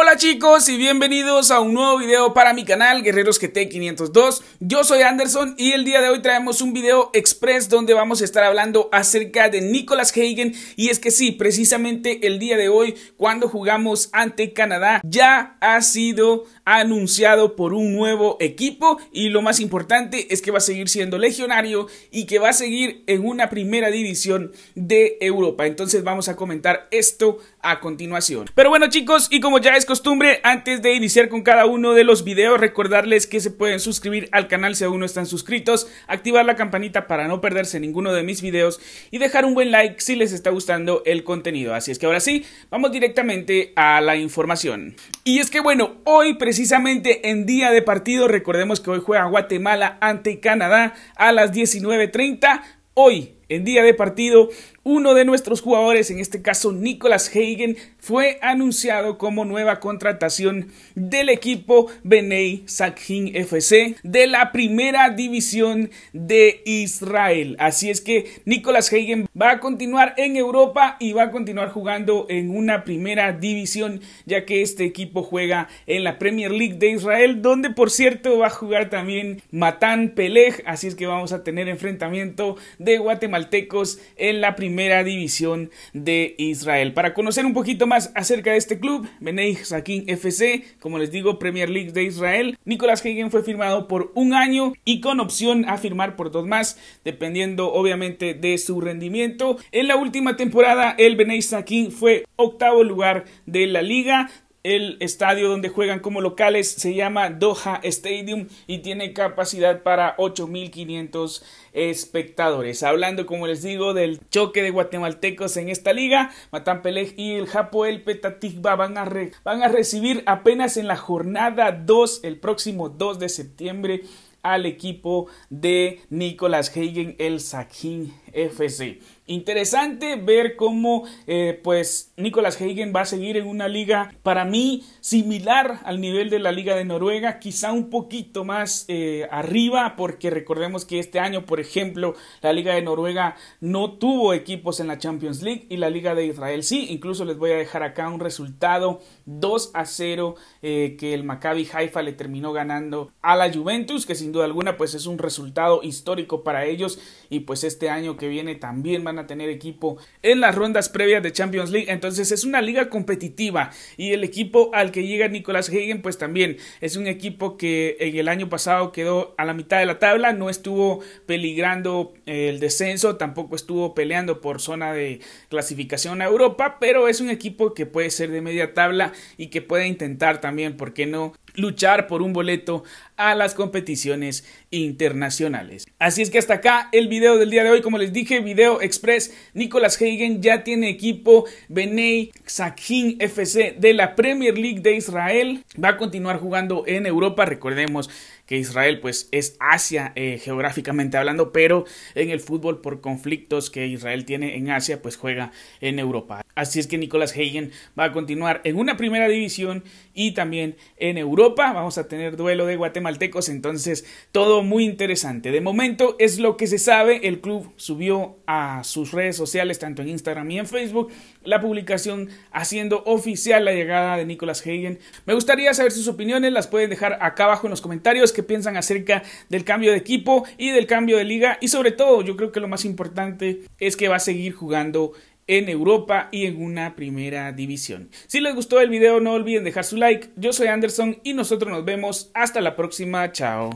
Hola. Chicos y bienvenidos a un nuevo video para mi canal Guerreros GT 502 Yo soy Anderson y el día de hoy traemos un video express donde vamos a estar hablando acerca de Nicolas Hagen. Y es que sí, precisamente el día de hoy cuando jugamos ante Canadá ya ha sido anunciado por un nuevo equipo. Y lo más importante es que va a seguir siendo legionario y que va a seguir en una primera división de Europa. Entonces vamos a comentar esto a continuación. Pero bueno chicos y como ya es costumbre, antes de iniciar con cada uno de los videos, recordarles que se pueden suscribir al canal si aún no están suscritos, activar la campanita para no perderse ninguno de mis videos y dejar un buen like si les está gustando el contenido. Así es que ahora sí, vamos directamente a la información. Y es que bueno, hoy precisamente en día de partido, recordemos que hoy juega Guatemala ante Canadá a las 19.30. Hoy, en día de partido, uno de nuestros jugadores, en este caso Nicolas Hagen, fue anunciado como nueva contratación del equipo Benei Sakhin FC de la primera división de Israel. Así es que Nicolas Hagen va a continuar en Europa y va a continuar jugando en una primera división, ya que este equipo juega en la Premier League de Israel, donde por cierto va a jugar también Matan Peleg. Así es que vamos a tener enfrentamiento de guatemaltecos en la primera primera división de Israel. Para conocer un poquito más acerca de este club, Benei Sakin FC, como les digo, Premier League de Israel, Nicolas Hagen fue firmado por un año y con opción a firmar por dos más, dependiendo obviamente de su rendimiento. En la última temporada, el Benei Sakin fue octavo lugar de la liga, el estadio donde juegan como locales se llama Doha Stadium y tiene capacidad para 8.500 espectadores. Hablando, como les digo, del choque de guatemaltecos en esta liga, Matan Peleg y el Japoel Petatikba van a, van a recibir apenas en la jornada 2, el próximo 2 de septiembre, al equipo de Nicolas Hagen, el Sakin FC. Interesante ver cómo eh, pues Nicolas Hagen va a seguir en una liga para mí similar al nivel de la liga de Noruega, quizá un poquito más eh, arriba porque recordemos que este año por ejemplo la liga de Noruega no tuvo equipos en la Champions League y la liga de Israel sí, incluso les voy a dejar acá un resultado 2 a 0 eh, que el Maccabi Haifa le terminó ganando a la Juventus que sin duda alguna pues es un resultado histórico para ellos. Y pues este año que viene también van a tener equipo en las rondas previas de Champions League. Entonces es una liga competitiva y el equipo al que llega Nicolas Hagen pues también es un equipo que en el año pasado quedó a la mitad de la tabla, no estuvo peligrando el descenso, tampoco estuvo peleando por zona de clasificación a Europa, pero es un equipo que puede ser de media tabla y que puede intentar también, ¿por qué no? luchar por un boleto a las competiciones internacionales. Así es que hasta acá el video del día de hoy, como les dije, video express, Nicolas Hagen ya tiene equipo Benei Sakhin FC de la Premier League de Israel, va a continuar jugando en Europa, recordemos que Israel pues es Asia eh, geográficamente hablando, pero en el fútbol por conflictos que Israel tiene en Asia pues juega en Europa. Así es que Nicolas Hagen va a continuar en una primera división y también en Europa. Vamos a tener duelo de guatemaltecos, entonces todo muy interesante. De momento es lo que se sabe. El club subió a sus redes sociales, tanto en Instagram y en Facebook, la publicación haciendo oficial la llegada de Nicolas Hagen. Me gustaría saber sus opiniones, las pueden dejar acá abajo en los comentarios piensan acerca del cambio de equipo y del cambio de liga y sobre todo yo creo que lo más importante es que va a seguir jugando en Europa y en una primera división. Si les gustó el video no olviden dejar su like, yo soy Anderson y nosotros nos vemos hasta la próxima, chao.